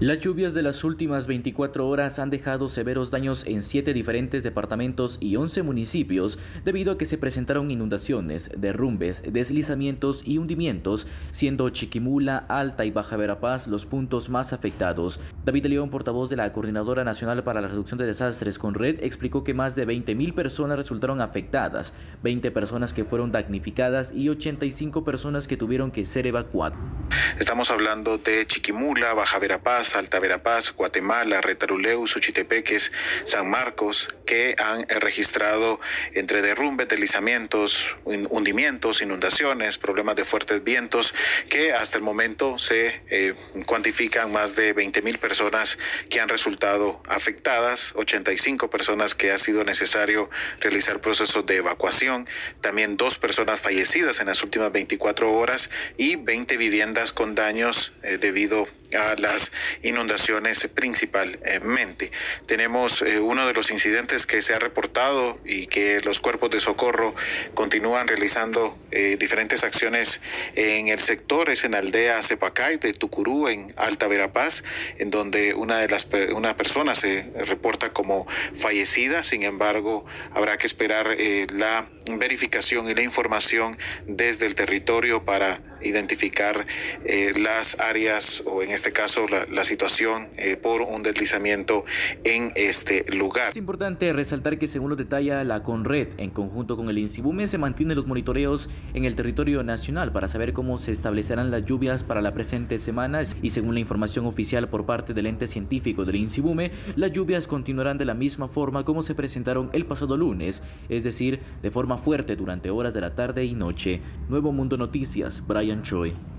Las lluvias de las últimas 24 horas han dejado severos daños en siete diferentes departamentos y 11 municipios debido a que se presentaron inundaciones, derrumbes, deslizamientos y hundimientos, siendo Chiquimula, Alta y Baja Verapaz los puntos más afectados. David León, portavoz de la Coordinadora Nacional para la Reducción de Desastres con Red, explicó que más de 20.000 personas resultaron afectadas, 20 personas que fueron damnificadas y 85 personas que tuvieron que ser evacuadas. Estamos hablando de Chiquimula, Baja Verapaz, Alta Verapaz, Guatemala, Retaruleu, Suchitepeques, San Marcos, que han registrado entre derrumbes, deslizamientos, hundimientos, inundaciones, problemas de fuertes vientos, que hasta el momento se eh, cuantifican más de 20 mil personas que han resultado afectadas, 85 personas que ha sido necesario realizar procesos de evacuación, también dos personas fallecidas en las últimas 24 horas y 20 viviendas con daños eh, debido a las inundaciones principalmente. Tenemos eh, uno de los incidentes que se ha reportado y que los cuerpos de socorro continúan realizando eh, diferentes acciones en el sector, es en aldea Cepacay de Tucurú, en Alta Verapaz, en donde una de las una persona se reporta como fallecida, sin embargo, habrá que esperar eh, la verificación y la información desde el territorio para identificar las áreas o en este caso la, la situación eh, por un deslizamiento en este lugar. Es importante resaltar que según lo detalla la Conred, en conjunto con el INSIBUME, se mantienen los monitoreos en el territorio nacional para saber cómo se establecerán las lluvias para la presente semana y según la información oficial por parte del ente científico del INSIBUME, las lluvias continuarán de la misma forma como se presentaron el pasado lunes, es decir, de forma fuerte durante horas de la tarde y noche. Nuevo Mundo Noticias, Brian Choi.